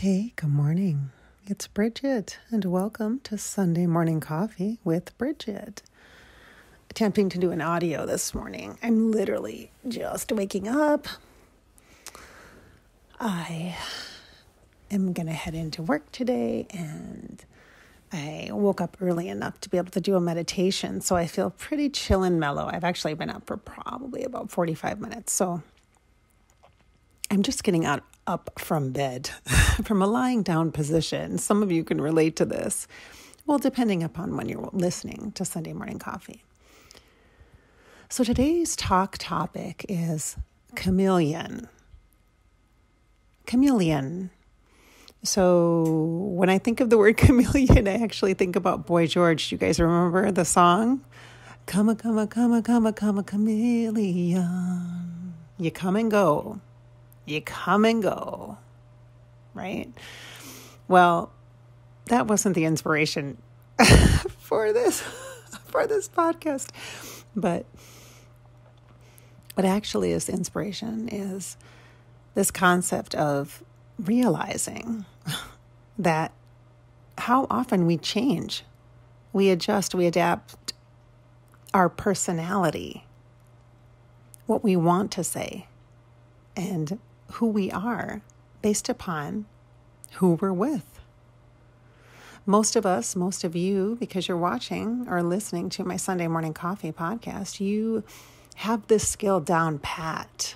Hey, good morning. It's Bridgette, and welcome to Sunday Morning Coffee with Bridgette. Attempting to do an audio this morning. I'm literally just waking up. I am going to head into work today, and I woke up early enough to be able to do a meditation, so I feel pretty chill and mellow. I've actually been up for probably about 45 minutes, so I'm just getting out up from bed, from a lying down position. Some of you can relate to this. Well, depending upon when you're listening to Sunday Morning Coffee. So today's talk topic is chameleon. Chameleon. So when I think of the word chameleon, I actually think about Boy George. Do you guys remember the song? Come a come a come a come a come a chameleon. You come and go you come and go, right? Well, that wasn't the inspiration for this for this podcast, but what actually is inspiration is this concept of realizing that how often we change, we adjust, we adapt our personality, what we want to say, and who we are based upon who we're with. Most of us, most of you, because you're watching or listening to my Sunday Morning Coffee podcast, you have this skill down pat.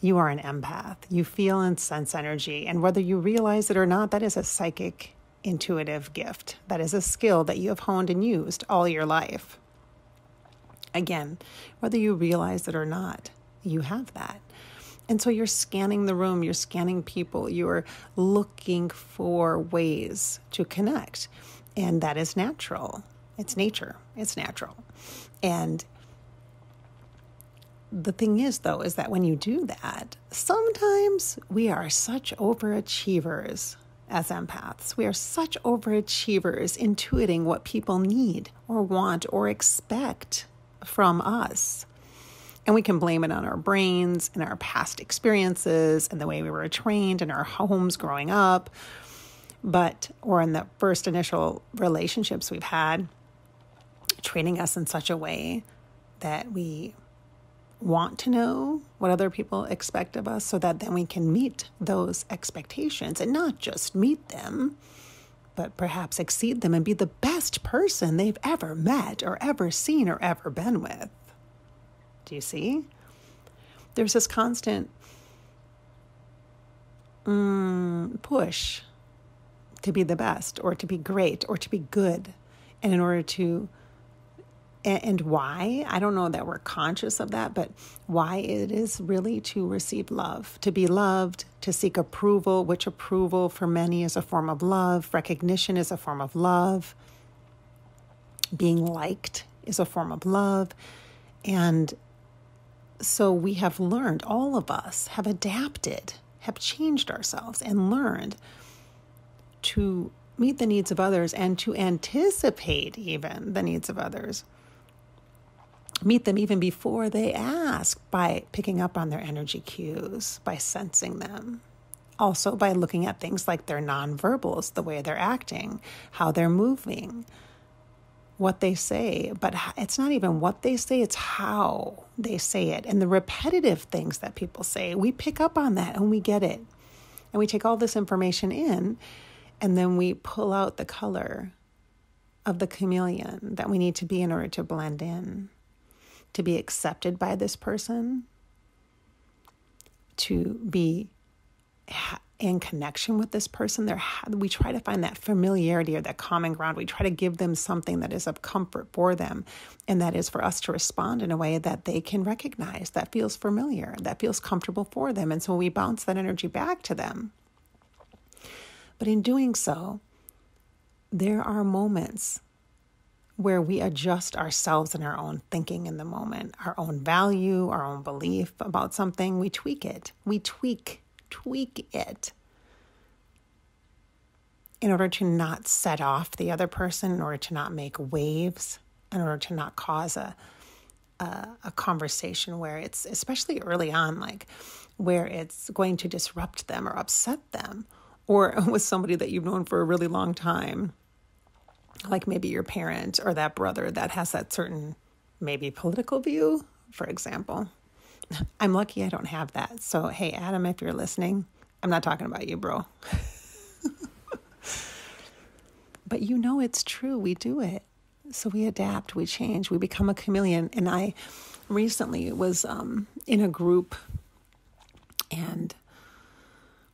You are an empath. You feel and sense energy. And whether you realize it or not, that is a psychic, intuitive gift. That is a skill that you have honed and used all your life. Again, whether you realize it or not, you have that. And so you're scanning the room, you're scanning people, you're looking for ways to connect. And that is natural. It's nature, it's natural. And the thing is, though, is that when you do that, sometimes we are such overachievers as empaths. We are such overachievers, intuiting what people need or want or expect from us and we can blame it on our brains and our past experiences and the way we were trained in our homes growing up, but, or in the first initial relationships we've had, training us in such a way that we want to know what other people expect of us so that then we can meet those expectations and not just meet them, but perhaps exceed them and be the best person they've ever met or ever seen or ever been with. Do you see? There's this constant mm, push to be the best or to be great or to be good. And in order to, and why, I don't know that we're conscious of that, but why it is really to receive love, to be loved, to seek approval, which approval for many is a form of love, recognition is a form of love, being liked is a form of love. And so we have learned, all of us have adapted, have changed ourselves, and learned to meet the needs of others and to anticipate even the needs of others. Meet them even before they ask by picking up on their energy cues, by sensing them. Also, by looking at things like their nonverbals, the way they're acting, how they're moving, what they say, but it's not even what they say, it's how they say it. And the repetitive things that people say, we pick up on that and we get it. And we take all this information in, and then we pull out the color of the chameleon that we need to be in order to blend in, to be accepted by this person, to be in connection with this person there we try to find that familiarity or that common ground we try to give them something that is of comfort for them and that is for us to respond in a way that they can recognize that feels familiar that feels comfortable for them and so we bounce that energy back to them but in doing so there are moments where we adjust ourselves and our own thinking in the moment, our own value, our own belief about something. We tweak it. We tweak tweak it in order to not set off the other person, in order to not make waves, in order to not cause a, a, a conversation where it's, especially early on, like where it's going to disrupt them or upset them, or with somebody that you've known for a really long time, like maybe your parent or that brother that has that certain maybe political view, for example. I'm lucky I don't have that. So, hey, Adam, if you're listening, I'm not talking about you, bro. but you know it's true. We do it. So we adapt, we change, we become a chameleon. And I recently was um, in a group and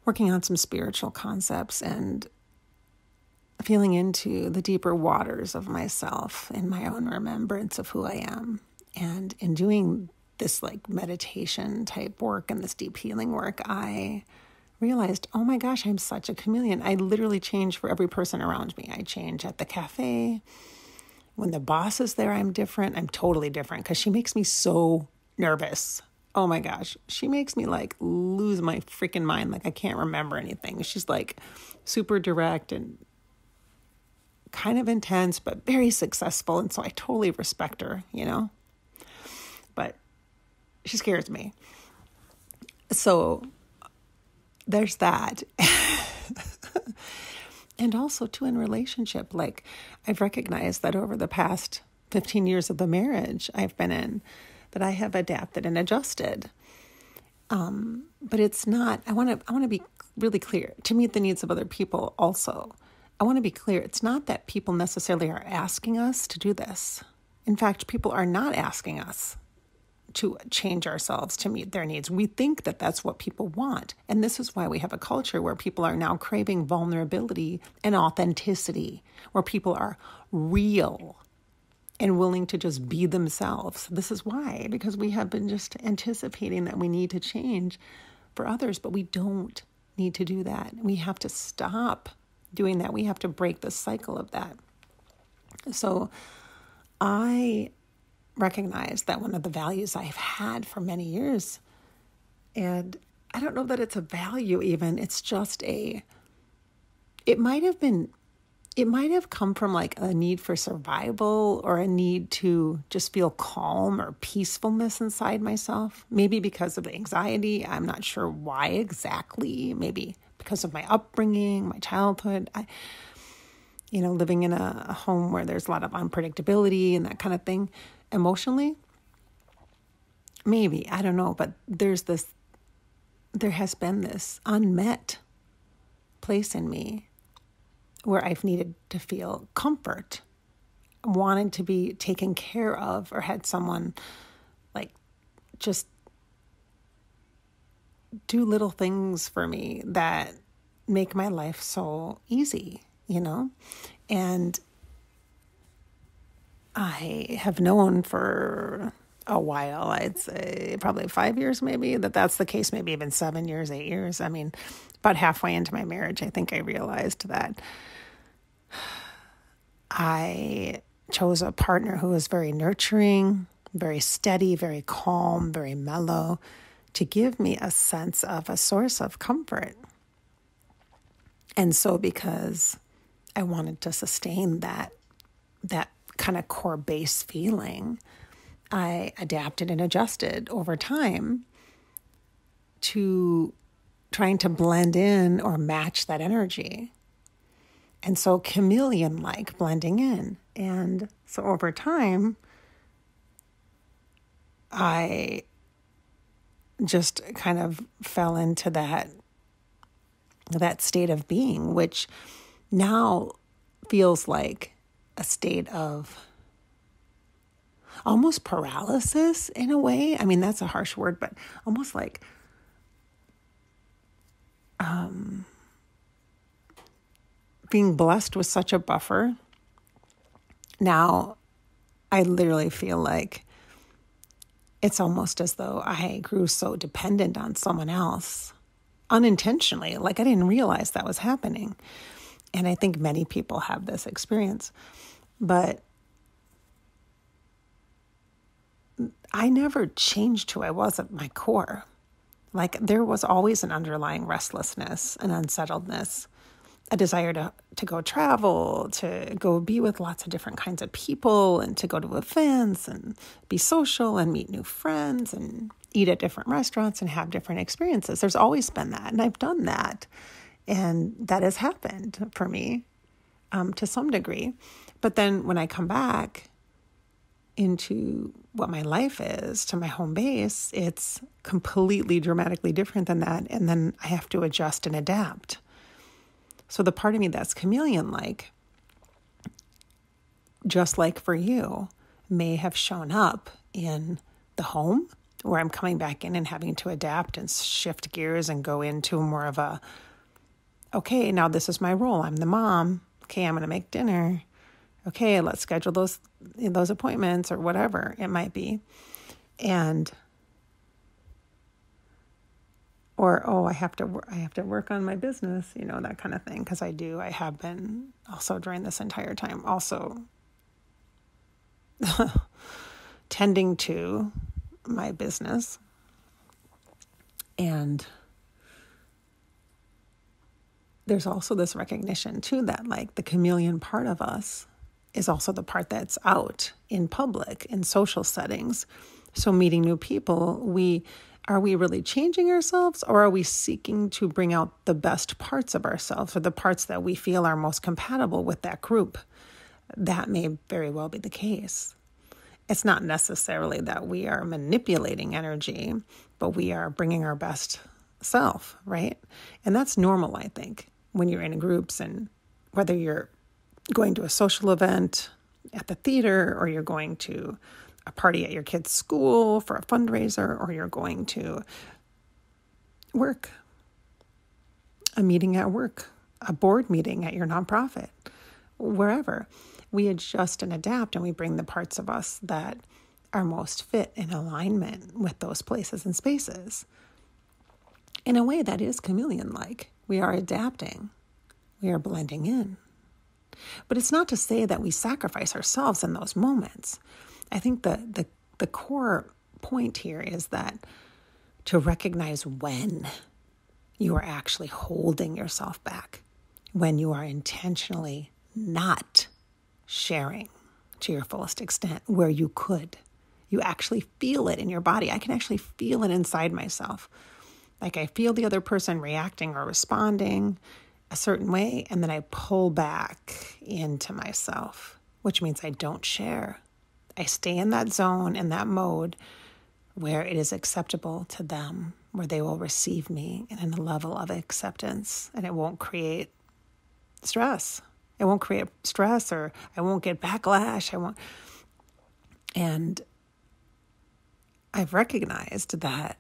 working on some spiritual concepts and feeling into the deeper waters of myself and my own remembrance of who I am. And in doing this like meditation type work and this deep healing work, I realized, oh my gosh, I'm such a chameleon. I literally change for every person around me. I change at the cafe. When the boss is there, I'm different. I'm totally different because she makes me so nervous. Oh my gosh. She makes me like lose my freaking mind. Like I can't remember anything. She's like super direct and kind of intense, but very successful. And so I totally respect her, you know? But she scares me. So there's that. and also, too, in relationship, like I've recognized that over the past 15 years of the marriage I've been in, that I have adapted and adjusted. Um, but it's not, I want to, I want to be really clear to meet the needs of other people also. I want to be clear. It's not that people necessarily are asking us to do this. In fact, people are not asking us to change ourselves to meet their needs. We think that that's what people want. And this is why we have a culture where people are now craving vulnerability and authenticity, where people are real and willing to just be themselves. This is why, because we have been just anticipating that we need to change for others, but we don't need to do that. We have to stop doing that. We have to break the cycle of that. So I recognize that one of the values I've had for many years, and I don't know that it's a value even, it's just a, it might have been, it might have come from like a need for survival or a need to just feel calm or peacefulness inside myself. Maybe because of anxiety. I'm not sure why exactly. Maybe because of my upbringing, my childhood. I, you know, living in a, a home where there's a lot of unpredictability and that kind of thing emotionally. Maybe, I don't know, but there's this, there has been this unmet place in me where I've needed to feel comfort, wanted to be taken care of, or had someone like just do little things for me that make my life so easy, you know? And I have known for a while, I'd say probably five years, maybe, that that's the case, maybe even seven years, eight years. I mean, about halfway into my marriage, I think I realized that I chose a partner who was very nurturing, very steady, very calm, very mellow to give me a sense of a source of comfort. And so because I wanted to sustain that that kind of core base feeling, I adapted and adjusted over time to trying to blend in or match that energy. And so chameleon like blending in. And so over time, I just kind of fell into that that state of being which now feels like a state of almost paralysis in a way i mean that's a harsh word but almost like um being blessed with such a buffer now i literally feel like it's almost as though I grew so dependent on someone else unintentionally. Like I didn't realize that was happening. And I think many people have this experience. But I never changed who I was at my core. Like there was always an underlying restlessness and unsettledness a desire to to go travel, to go be with lots of different kinds of people and to go to events and be social and meet new friends and eat at different restaurants and have different experiences. There's always been that and I've done that. And that has happened for me um, to some degree. But then when I come back into what my life is, to my home base, it's completely dramatically different than that. And then I have to adjust and adapt. So the part of me that's chameleon like, just like for you, may have shown up in the home where I'm coming back in and having to adapt and shift gears and go into more of a okay, now this is my role. I'm the mom. Okay, I'm going to make dinner. Okay, let's schedule those those appointments or whatever it might be. And or oh, I have to I have to work on my business, you know, that kind of thing because I do. I have been also during this entire time also tending to my business and there's also this recognition too that like the chameleon part of us is also the part that's out in public in social settings. So meeting new people we are we really changing ourselves or are we seeking to bring out the best parts of ourselves or the parts that we feel are most compatible with that group? That may very well be the case. It's not necessarily that we are manipulating energy but we are bringing our best self right? And that's normal i think when you're in groups and whether you're going to a social event at the theater or you're going to a party at your kid's school for a fundraiser or you're going to work, a meeting at work, a board meeting at your nonprofit, wherever. We adjust and adapt and we bring the parts of us that are most fit in alignment with those places and spaces in a way that is chameleon like. We are adapting, we are blending in. But it's not to say that we sacrifice ourselves in those moments. I think the, the, the core point here is that to recognize when you are actually holding yourself back, when you are intentionally not sharing to your fullest extent where you could. You actually feel it in your body. I can actually feel it inside myself. Like I feel the other person reacting or responding a certain way, and then I pull back into myself, which means I don't share. I stay in that zone, in that mode where it is acceptable to them, where they will receive me and in a level of acceptance, and it won't create stress. It won't create stress, or I won't get backlash. I won't. And I've recognized that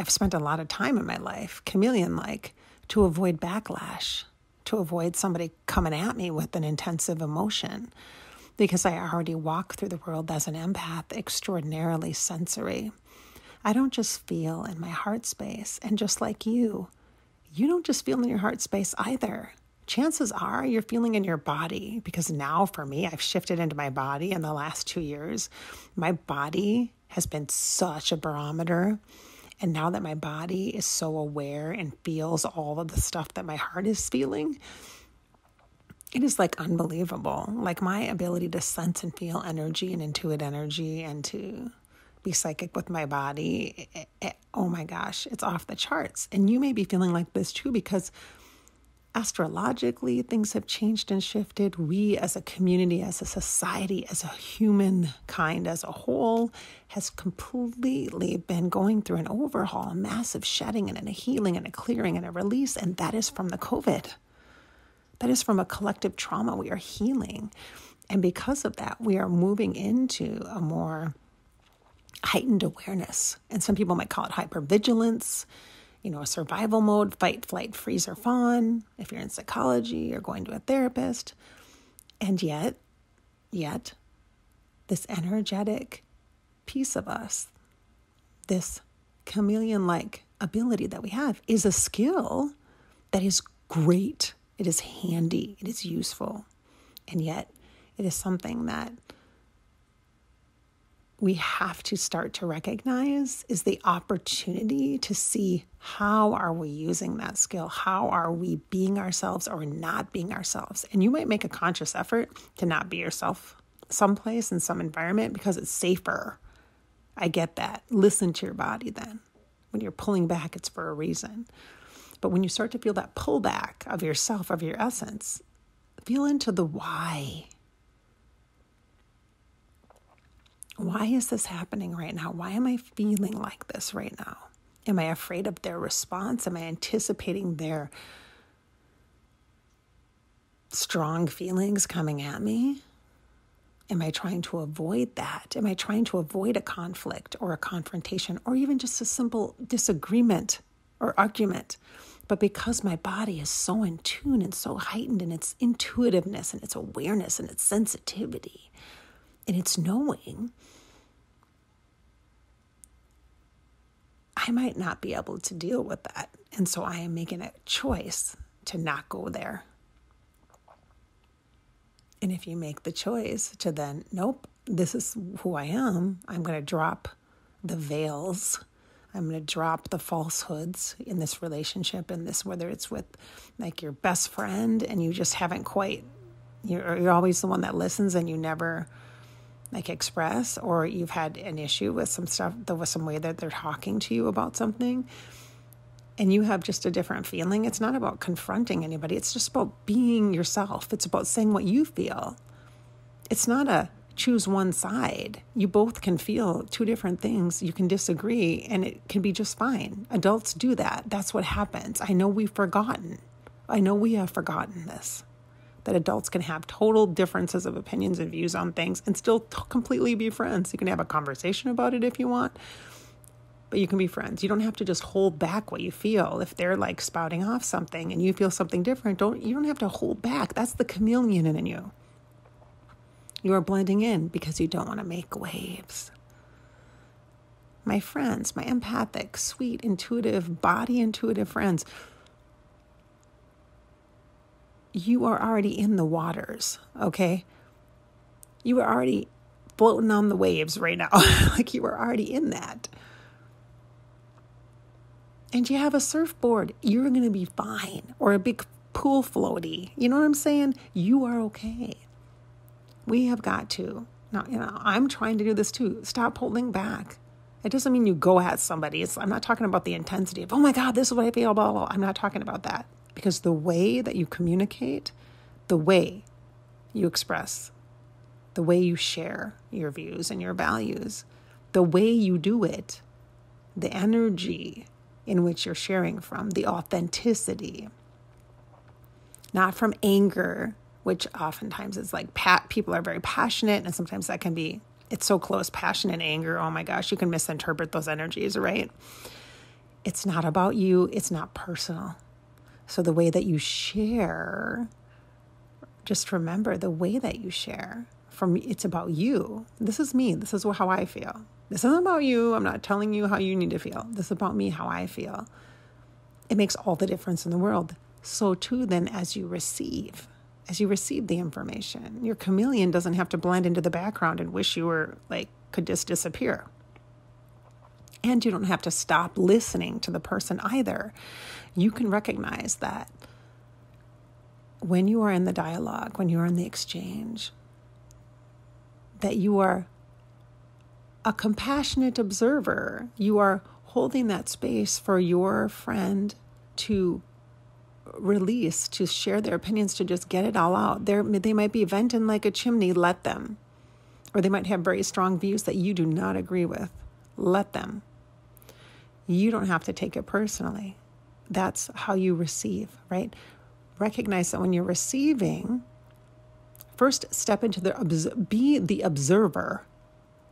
I've spent a lot of time in my life, chameleon like, to avoid backlash, to avoid somebody coming at me with an intensive emotion, because I already walk through the world as an empath, extraordinarily sensory. I don't just feel in my heart space, and just like you, you don't just feel in your heart space either. Chances are you're feeling in your body because now for me, I've shifted into my body in the last two years. My body has been such a barometer and now that my body is so aware and feels all of the stuff that my heart is feeling, it is like unbelievable. Like my ability to sense and feel energy and intuit energy and to be psychic with my body, it, it, oh my gosh, it's off the charts. And you may be feeling like this too because astrologically things have changed and shifted. We as a community, as a society, as a humankind as a whole has completely been going through an overhaul, a massive shedding and a healing and a clearing and a release. And that is from the COVID. That is from a collective trauma we are healing. And because of that, we are moving into a more heightened awareness. And some people might call it hypervigilance you know, a survival mode, fight, flight, freeze, or fawn. If you're in psychology, you're going to a therapist. And yet, yet, this energetic piece of us, this chameleon like ability that we have, is a skill that is great. It is handy. It is useful. And yet, it is something that we have to start to recognize is the opportunity to see how are we using that skill? How are we being ourselves or not being ourselves? And you might make a conscious effort to not be yourself someplace in some environment because it's safer. I get that. Listen to your body then. When you're pulling back it's for a reason. But when you start to feel that pullback of yourself, of your essence, feel into the why. Why is this happening right now? Why am I feeling like this right now? Am I afraid of their response? Am I anticipating their strong feelings coming at me? Am I trying to avoid that? Am I trying to avoid a conflict or a confrontation or even just a simple disagreement or argument? But because my body is so in tune and so heightened in its intuitiveness and its awareness and its sensitivity and its knowing, I might not be able to deal with that. And so I am making a choice to not go there. And if you make the choice to then, nope, this is who I am, I'm going to drop the veils. I'm going to drop the falsehoods in this relationship, in this, whether it's with like your best friend and you just haven't quite, you're, you're always the one that listens and you never like express, or you've had an issue with some stuff, there was some way that they're talking to you about something and you have just a different feeling, it's not about confronting anybody. It's just about being yourself. It's about saying what you feel. It's not a choose one side. You both can feel two different things. You can disagree, and it can be just fine. Adults do that. That's what happens. I know we've forgotten. I know we have forgotten this that adults can have total differences of opinions and views on things and still t- completely be friends. You can have a conversation about it if you want, but you can be friends. You don't have to just hold back what you feel. If they're like spouting off something and you feel something different, don't you don't have to hold back. That's the chameleon in you. You are blending in because you don't want to make waves. My friends, my empathic, sweet, intuitive, body intuitive friends, you are already in the waters, okay? You are already floating on the waves right now. like you are already in that and you have a surfboard, you're going to be fine. Or a big pool floaty. You know what I'm saying? You are okay. We have got to. Now, you know, I'm trying to do this too. Stop holding back. It doesn't mean you go at somebody. It's, I'm not talking about the intensity of, oh my God, this is what I feel, blah. I'm not talking about that. Because the way that you communicate, the way you express, the way you share your views and your values, the way you do it, the energy in which you're sharing from, the authenticity, not from anger, which oftentimes is like pat people are very passionate and sometimes that can be it's so close passion and anger oh my gosh you can misinterpret those energies right? It's not about you it's not personal so the way that you share just remember the way that you share from it's about you this is me this is how i feel this isn't about you. I'm not telling you how you need to feel. This is about me, how I feel. It makes all the difference in the world. So, too, then, as you receive, as you receive the information, your chameleon doesn't have to blend into the background and wish you were like, could just disappear. And you don't have to stop listening to the person either. You can recognize that when you are in the dialogue, when you are in the exchange, that you are a compassionate observer. You are holding that space for your friend to release, to share their opinions, to just get it all out. They're, they might be venting like a chimney, let them. Or they might have very strong views that you do not agree with. Let them. You don't have to take it personally. That's how you receive, right? Recognize that when you're receiving, first step into the be the observer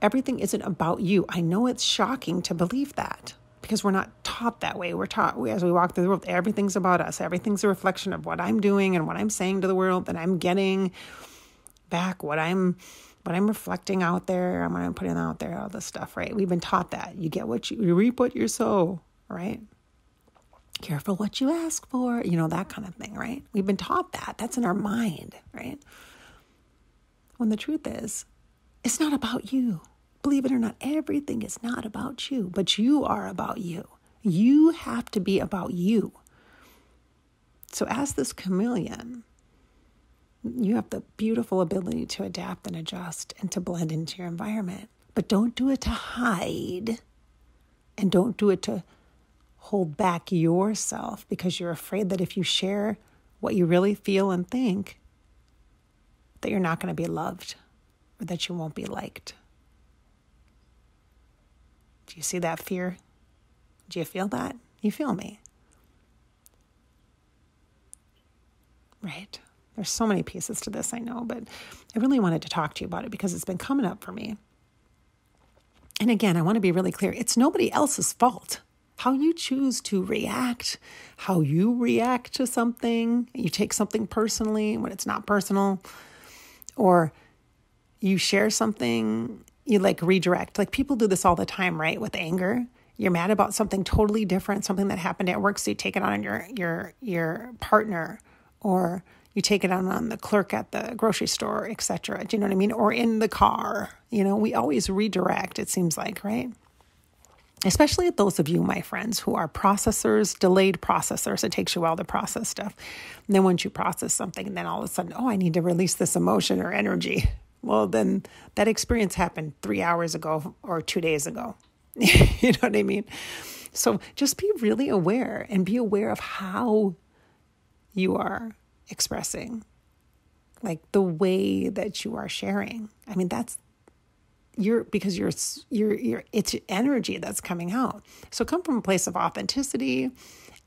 everything isn't about you. I know it's shocking to believe that because we're not taught that way. We're taught as we walk through the world, everything's about us. Everything's a reflection of what I'm doing and what I'm saying to the world, and I'm getting back what I'm what I'm reflecting out there. I'm I'm putting out there, all this stuff, right? We've been taught that. You get what you, you reap what you sow, right? Careful what you ask for, you know, that kind of thing, right? We've been taught that. That's in our mind, right? When the truth is, it's not about you. Believe it or not, everything is not about you, but you are about you. You have to be about you. So, as this chameleon, you have the beautiful ability to adapt and adjust and to blend into your environment. But don't do it to hide and don't do it to hold back yourself because you're afraid that if you share what you really feel and think, that you're not going to be loved or that you won't be liked. Do you see that fear? Do you feel that? You feel me? Right? There's so many pieces to this, I know, but I really wanted to talk to you about it because it's been coming up for me. And again, I want to be really clear it's nobody else's fault. How you choose to react, how you react to something, you take something personally when it's not personal, or you share something, you like redirect. Like people do this all the time, right? With anger. You're mad about something totally different, something that happened at work, so you take it on your your your partner or you take it out on the clerk at the grocery store, etc. Do you know what I mean? Or in the car. You know, we always redirect, it seems like, right? Especially those of you, my friends, who are processors, delayed processors. It takes you a while to process stuff. And then once you process something, then all of a sudden, oh, I need to release this emotion or energy. Well, then that experience happened three hours ago or two days ago. you know what I mean? So just be really aware and be aware of how you are expressing, like the way that you are sharing. I mean, that's you're because you're you're you're it's energy that's coming out. So come from a place of authenticity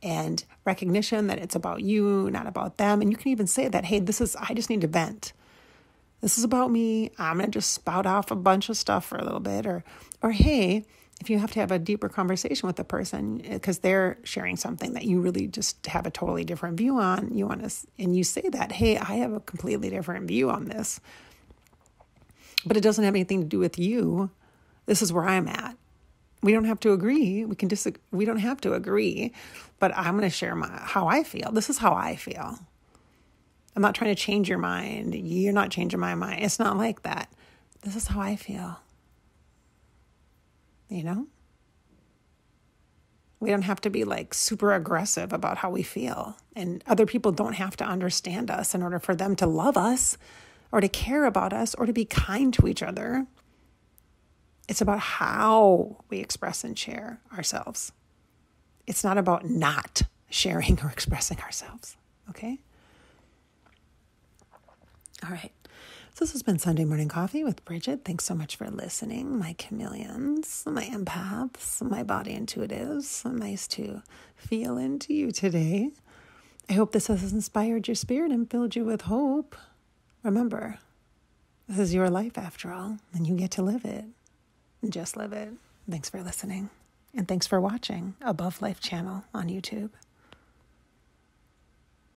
and recognition that it's about you, not about them. And you can even say that, hey, this is I just need to vent. This is about me. I'm gonna just spout off a bunch of stuff for a little bit, or or hey, if you have to have a deeper conversation with the person eh, because they're sharing something that you really just have a totally different view on, you want to, and you say that, hey, I have a completely different view on this, but it doesn't have anything to do with you. This is where I'm at. We don't have to agree. We can disagree. We don't have to agree, but I'm going to share my how I feel. This is how I feel. I'm not trying to change your mind. You're not changing my mind. It's not like that. This is how I feel you know? We don't have to be like super aggressive about how we feel. And other people don't have to understand us in order for them to love us or to care about us or to be kind to each other. It's about how we express and share ourselves. It's not about not sharing or expressing ourselves. Okay? All right. So this has been Sunday Morning Coffee with Bridgette. Thanks so much for listening, my chameleons, my empaths, my body intuitives. Nice to feel into you today. I hope this has inspired your spirit and filled you with hope. Remember, this is your life after all, and you get to live it. Just live it. Thanks for listening. And thanks for watching Above Life channel on YouTube.